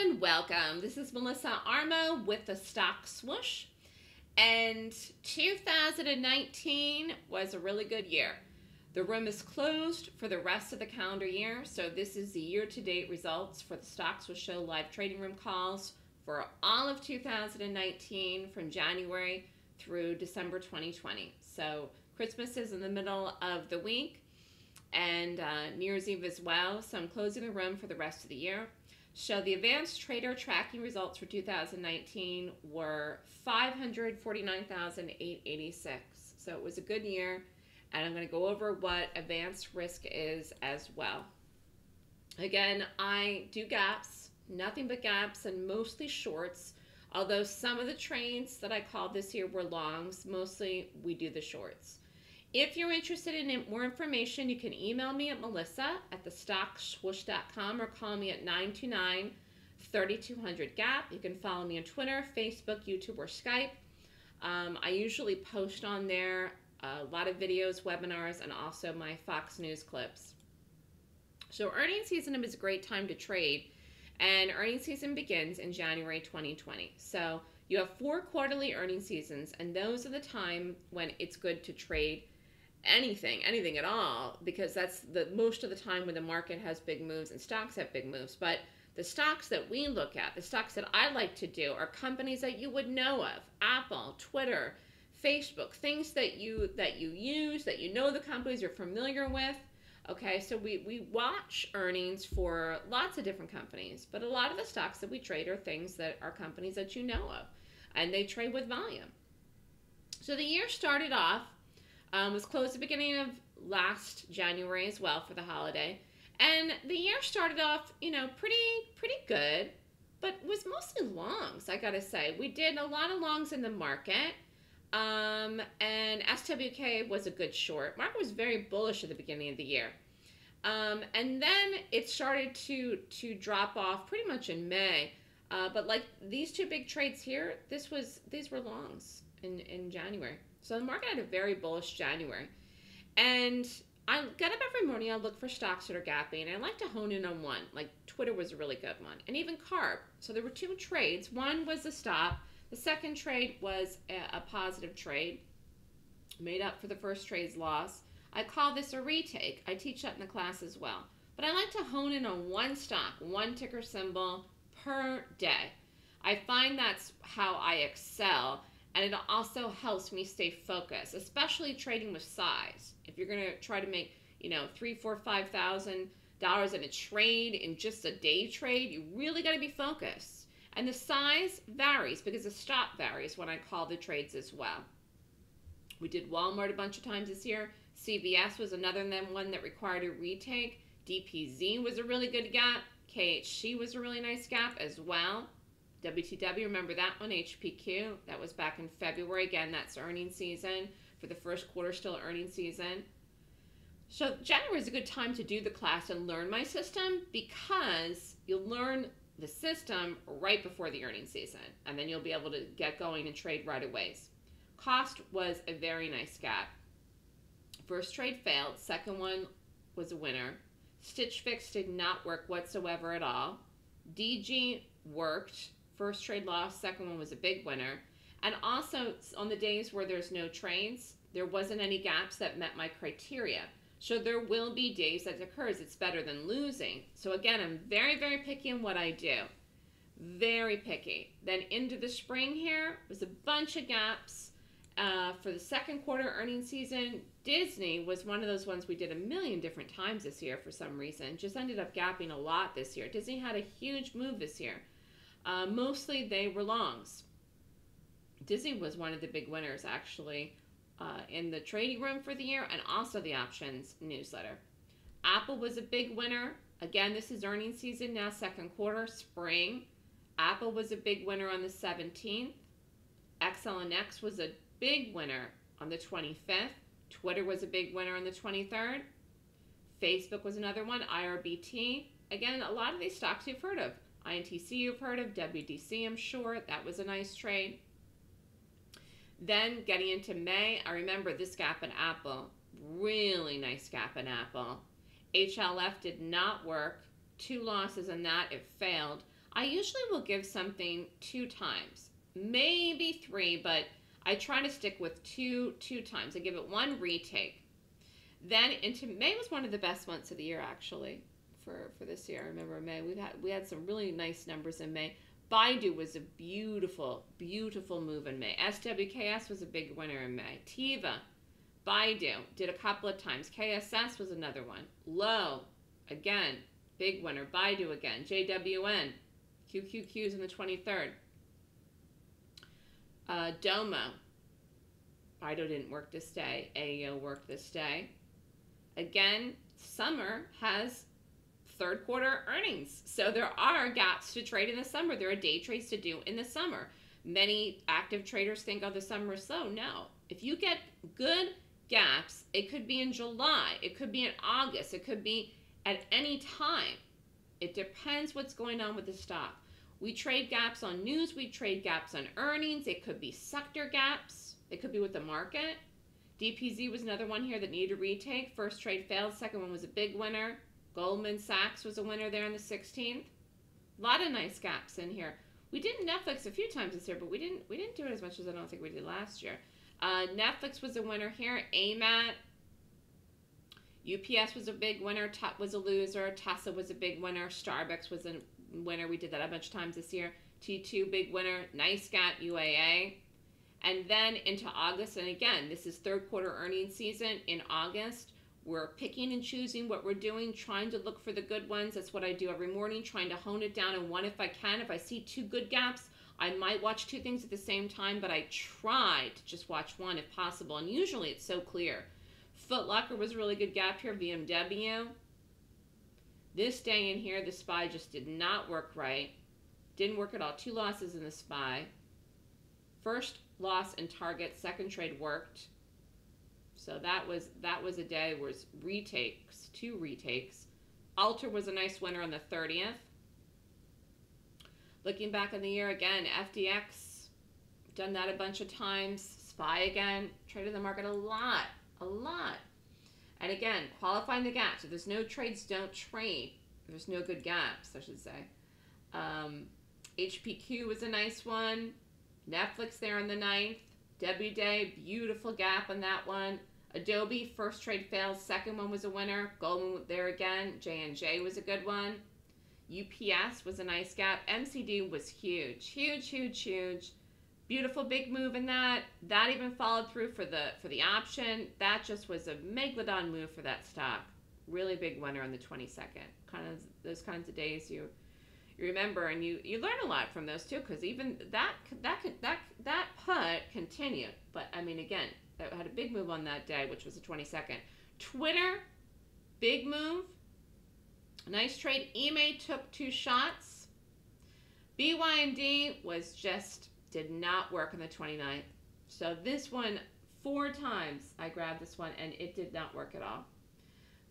and welcome. This is Melissa Armo with the Stock Swoosh. And 2019 was a really good year. The room is closed for the rest of the calendar year, so this is the year to date results for the Stock Swoosh Show live trading room calls for all of 2019 from January through December 2020. So Christmas is in the middle of the week and uh, New Year's Eve as well, so I'm closing the room for the rest of the year show the advanced trader tracking results for 2019 were 549,886. So it was a good year, and I'm going to go over what advanced risk is as well. Again, I do gaps, nothing but gaps, and mostly shorts. Although some of the trades that I called this year were longs, mostly we do the shorts. If you're interested in more information, you can email me at melissa at thestockswoosh.com or call me at 929 3200 GAP. You can follow me on Twitter, Facebook, YouTube, or Skype. Um, I usually post on there a lot of videos, webinars, and also my Fox News clips. So, earnings season is a great time to trade, and earnings season begins in January 2020. So, you have four quarterly earnings seasons, and those are the time when it's good to trade anything, anything at all, because that's the most of the time when the market has big moves and stocks have big moves. But the stocks that we look at, the stocks that I like to do, are companies that you would know of: Apple, Twitter, Facebook, things that you that you use, that you know the companies you're familiar with. Okay, so we, we watch earnings for lots of different companies, but a lot of the stocks that we trade are things that are companies that you know of, and they trade with volume. So the year started off um, was closed the beginning of last January as well for the holiday. And the year started off, you know, pretty pretty good, but was mostly longs, I gotta say. We did a lot of longs in the market. Um, and SWK was a good short. Market was very bullish at the beginning of the year. Um, and then it started to to drop off pretty much in May. Uh, but like these two big trades here, this was these were longs in, in January. So the market had a very bullish January. And I get up every morning, I look for stocks that are gapping, and I like to hone in on one. Like Twitter was a really good one, and even CARB. So there were two trades. One was a stop, the second trade was a, a positive trade, made up for the first trade's loss. I call this a retake. I teach that in the class as well. But I like to hone in on one stock, one ticker symbol per day. I find that's how I excel and it also helps me stay focused, especially trading with size. If you're gonna try to make, you know, three, four, five thousand dollars in a trade in just a day trade, you really got to be focused. And the size varies because the stop varies when I call the trades as well. We did Walmart a bunch of times this year. CVS was another one that required a retake. DPZ was a really good gap. KHC was a really nice gap as well. WTW, remember that one, HPQ, that was back in February. Again, that's earning season. For the first quarter, still earning season. So January is a good time to do the class and learn my system because you'll learn the system right before the earning season. And then you'll be able to get going and trade right away. Cost was a very nice gap. First trade failed. Second one was a winner. Stitch Fix did not work whatsoever at all. DG worked First trade loss, second one was a big winner. And also on the days where there's no trades, there wasn't any gaps that met my criteria. So there will be days that occurs. It's better than losing. So again, I'm very, very picky in what I do. Very picky. Then into the spring here was a bunch of gaps. Uh, for the second quarter earnings season, Disney was one of those ones we did a million different times this year for some reason. Just ended up gapping a lot this year. Disney had a huge move this year. Uh, mostly they were longs. Disney was one of the big winners actually uh, in the trading room for the year and also the options newsletter. Apple was a big winner. Again, this is earnings season now, second quarter, spring. Apple was a big winner on the 17th. XLNX was a big winner on the 25th. Twitter was a big winner on the 23rd. Facebook was another one. IRBT. Again, a lot of these stocks you've heard of. INTC you've heard of, WDC I'm sure, that was a nice trade. Then getting into May, I remember this gap in Apple, really nice gap in Apple. HLF did not work, two losses in that, it failed. I usually will give something two times, maybe three, but I try to stick with two two times. I give it one retake. Then into May was one of the best months of the year actually for for this year. I remember May we had we had some really nice numbers in May. Baidu was a beautiful beautiful move in May. SWKS was a big winner in May. Teva, Baidu did a couple of times. KSS was another one. Low, again, big winner. Baidu again. JWN, QQQ's in the 23rd. Uh, Domo, Baidu didn't work this day. AEO worked this day. Again, summer has third quarter earnings. So there are gaps to trade in the summer. There are day trades to do in the summer. Many active traders think, oh, the summer is slow. No. If you get good gaps, it could be in July, it could be in August, it could be at any time. It depends what's going on with the stock. We trade gaps on news, we trade gaps on earnings. It could be sector gaps, it could be with the market. DPZ was another one here that needed a retake. First trade failed, second one was a big winner. Goldman Sachs was a winner there on the 16th. A lot of nice gaps in here. We did Netflix a few times this year, but we didn't we didn't do it as much as I don't think we did last year. Uh, Netflix was a winner here. AMAT. UPS was a big winner. Tut was a loser. Tesla was a big winner. Starbucks was a winner. We did that a bunch of times this year. T2 big winner. Nice gap UAA. And then into August, and again, this is third quarter earnings season. In August, we're picking and choosing what we're doing, trying to look for the good ones. That's what I do every morning, trying to hone it down. And one, if I can, if I see two good gaps, I might watch two things at the same time, but I try to just watch one if possible. And usually it's so clear. Foot Locker was a really good gap here. BMW. This day in here, the SPY just did not work right. Didn't work at all. Two losses in the SPY. First loss in Target. Second trade worked. So that was that was a day where retakes, two retakes. Ulta was a nice winner on the 30th. Looking back on the year again, FDX, done that a bunch of times. SPY again, traded the market a lot, a lot. And again, qualifying the gaps. If there's no trades, don't trade. There's no good gaps, I should say. Um, HPQ was a nice one. Netflix there on the 9th. W Day, beautiful gap on that one. Adobe, first trade failed. Second one was a winner. Goldman there again. J&J was a good one. UPS was a nice gap. MCD was huge, huge, huge, huge. Beautiful big move in that. That even followed through for the for the option. That just was a megalodon move for that stock. Really big winner on the 22nd. Kind of those kinds of days you you remember and you you learn a lot from those too because even that that that that put continued. But I mean again, that had a big move on that day, which was the 22nd. Twitter, big move Nice trade. Ime took two shots. BYND was just, did not work on the 29th. So this one, four times I grabbed this one and it did not work at all.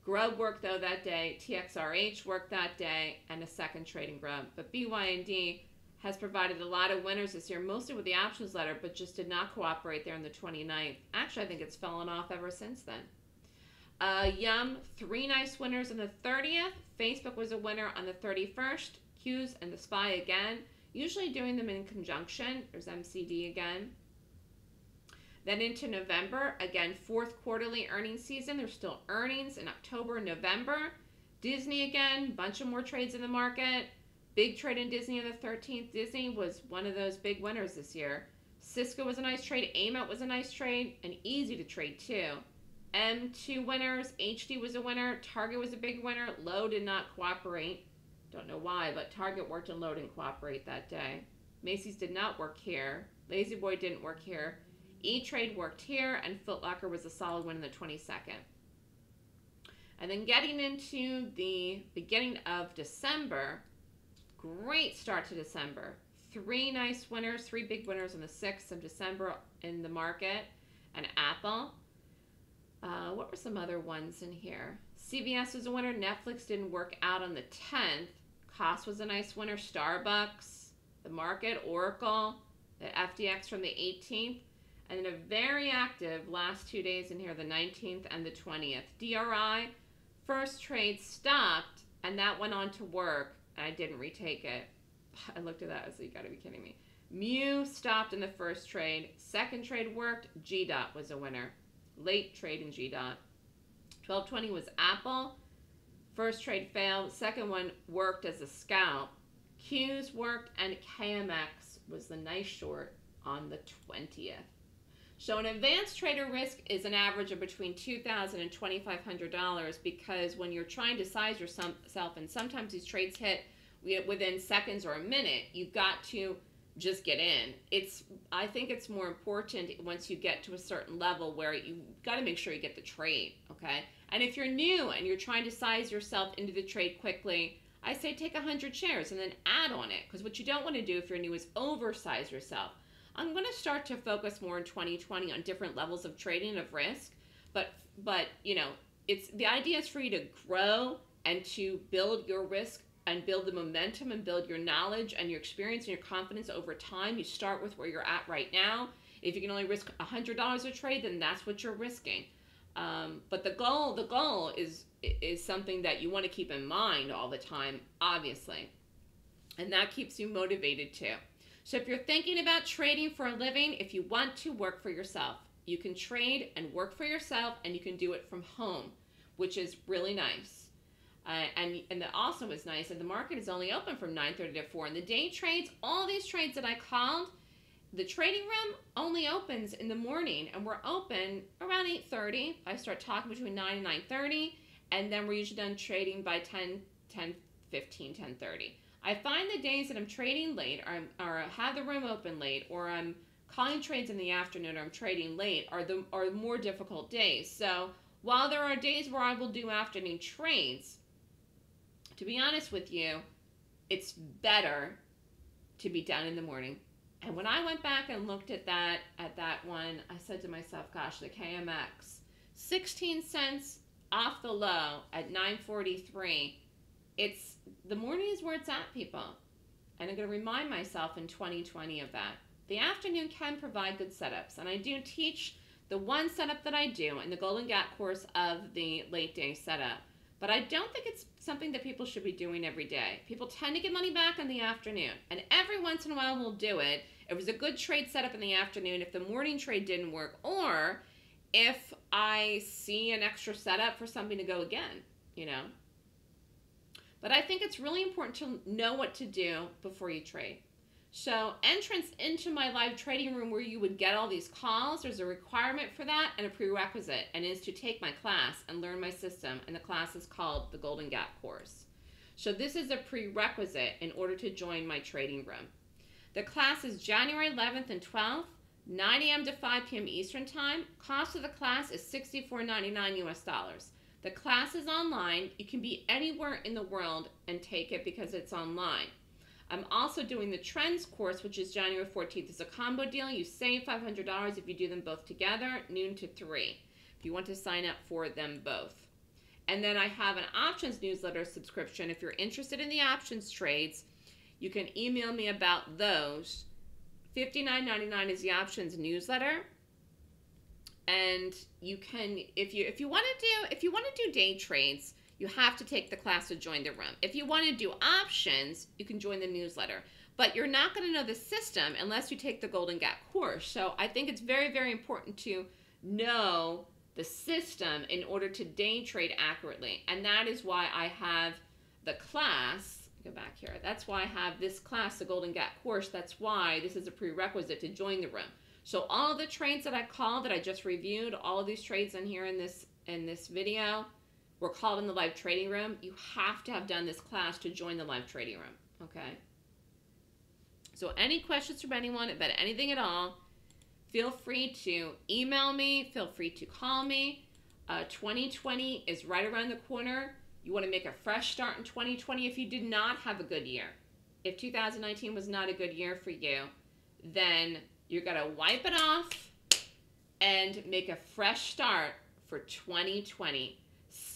Grub worked though that day. TXRH worked that day and a second trading Grub. But BYND has provided a lot of winners this year, mostly with the options letter, but just did not cooperate there on the 29th. Actually, I think it's fallen off ever since then. Uh, Yum, three nice winners on the 30th. Facebook was a winner on the 31st. Q's and the Spy again. Usually doing them in conjunction. There's MCD again. Then into November, again, fourth quarterly earnings season. There's still earnings in October November. Disney again, bunch of more trades in the market. Big trade in Disney on the 13th. Disney was one of those big winners this year. Cisco was a nice trade. AMOT was a nice trade and easy to trade too. M2 winners. HD was a winner. Target was a big winner. Low did not cooperate. Don't know why, but Target worked and Low didn't cooperate that day. Macy's did not work here. La-Z-Boy didn't work here. E-Trade worked here, and Foot Locker was a solid win in the 22nd. And then getting into the beginning of December, great start to December. Three nice winners, three big winners on the 6th of December in the market. And Apple, uh, what were some other ones in here? CVS was a winner. Netflix didn't work out on the 10th. Cost was a nice winner. Starbucks, the market, Oracle, the FDX from the 18th. And then a very active last two days in here, the 19th and the 20th. DRI, first trade stopped, and that went on to work, I didn't retake it. I looked at that. I said, you got to be kidding me. MU stopped in the first trade. Second trade worked. G dot was a winner. Late trade in G dot. 1220 was Apple. First trade failed. Second one worked as a scalp. Q's worked and KMX was the nice short on the 20th. So an advanced trader risk is an average of between $2,000 and $2,500 because when you're trying to size yourself, and sometimes these trades hit within seconds or a minute, you've got to just get in. It's I think it's more important once you get to a certain level where you've got to make sure you get the trade, okay? And if you're new and you're trying to size yourself into the trade quickly, I say take 100 shares and then add on it because what you don't want to do if you're new is oversize yourself. I'm going to start to focus more in 2020 on different levels of trading of risk, but but you know, it's the idea is for you to grow and to build your risk and build the momentum and build your knowledge and your experience and your confidence over time. You start with where you're at right now. If you can only risk $100 a trade, then that's what you're risking. Um, but the goal, the goal is is something that you want to keep in mind all the time, obviously, and that keeps you motivated too. So if you're thinking about trading for a living, if you want to work for yourself, you can trade and work for yourself, and you can do it from home, which is really nice. Uh, and and the also is nice and the market is only open from 9:30 to 4 and the day trades all these trades that I called the trading room only opens in the morning and we're open around 8.30 i start talking between 9 and 9.30 and then we're usually done trading by 10 10 15 10.30 i find the days that i'm trading late or, or have the room open late or i'm calling trades in the afternoon or i'm trading late are the are more difficult days so while there are days where i will do afternoon trades to be honest with you it's better to be done in the morning and when I went back and looked at that at that one, I said to myself, gosh, the KMX, 16 cents off the low at 943. It's the morning is where it's at, people. And I'm going to remind myself in 2020 of that. The afternoon can provide good setups, and I do teach the one setup that I do in the Golden Gap course of the late day setup. But I don't think it's something that people should be doing every day. People tend to get money back in the afternoon, and every once in a while we'll do it. It was a good trade setup in the afternoon if the morning trade didn't work, or if I see an extra setup for something to go again, you know. But I think it's really important to know what to do before you trade. So, entrance into my live trading room where you would get all these calls, there's a requirement for that and a prerequisite, and is to take my class and learn my system. And the class is called the Golden Gap course. So, this is a prerequisite in order to join my trading room. The class is January 11th and 12th, 9 a.m. to 5 p.m. Eastern Time. Cost of the class is $64.99 US dollars. The class is online. You can be anywhere in the world and take it because it's online. I'm also doing the Trends course, which is January 14th. It's a combo deal. You save $500 if you do them both together, noon to 3, if you want to sign up for them both. And then I have an options newsletter subscription. If you're interested in the options trades, you can email me about those. $59.99 is the options newsletter. And you can if you if you want to do if you want to do day trades, you have to take the class to join the room. If you want to do options, you can join the newsletter. But you're not going to know the system unless you take the Golden Gap course. So I think it's very, very important to know the system in order to day trade accurately. And that is why I have the class. Go back here. That's why I have this class, the Golden Gap course. That's why this is a prerequisite to join the room. So all the trades that I called that I just reviewed, all of these trades in here in this in this video, we're called in the live trading room. You have to have done this class to join the live trading room, okay? So any questions from anyone about anything at all, feel free to email me, feel free to call me. Uh, 2020 is right around the corner. You want to make a fresh start in 2020 if you did not have a good year. If 2019 was not a good year for you, then you're going to wipe it off and make a fresh start for 2020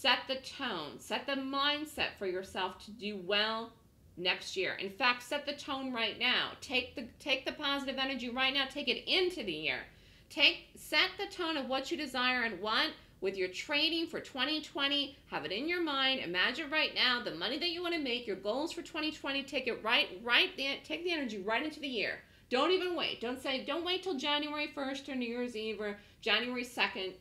set the tone, set the mindset for yourself to do well next year. In fact, set the tone right now. Take the take the positive energy right now, take it into the year. Take set the tone of what you desire and want with your trading for 2020. Have it in your mind. Imagine right now the money that you want to make, your goals for 2020. Take it right, right there. Take the energy right into the year. Don't even wait. Don't say, don't wait till January 1st or New Year's Eve or January 2nd.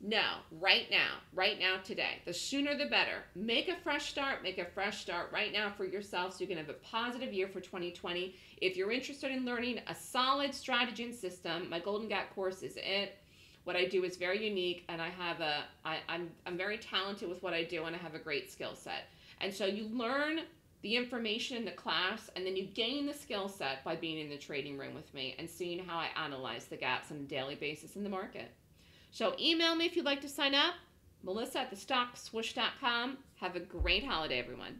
No, right now, right now, today. The sooner the better. Make a fresh start. Make a fresh start right now for yourself so you can have a positive year for 2020. If you're interested in learning a solid strategy and system, my Golden Gap course is it. What I do is very unique, and I have a, I, I'm, I'm very talented with what I do, and I have a great skill set. And so you learn the information in the class, and then you gain the skill set by being in the trading room with me and seeing how I analyze the gaps on a daily basis in the market. So email me if you'd like to sign up. Melissa at thestockswoosh.com. Have a great holiday, everyone.